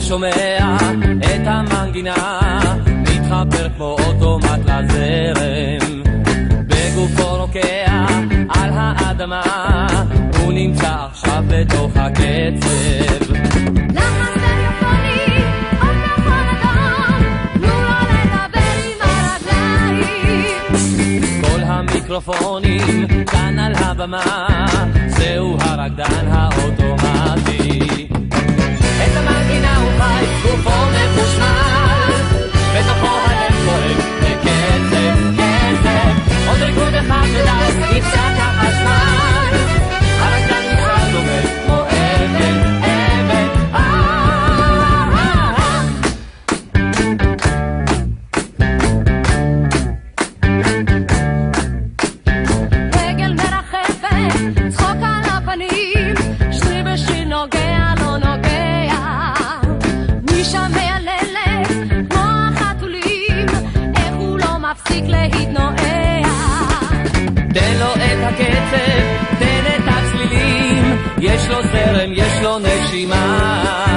שומע את המנגינה, מתחבר כמו אוטומט לזרם. בגופו רוקע על האדמה, הוא נמצא עכשיו בתוך הקצב. למה המיקרופונים כאן על הבמה, זהו הרקדן האוטומטי. keeps on. הקצב, תן את הצלילים, יש לו זרם, יש לו נשימה.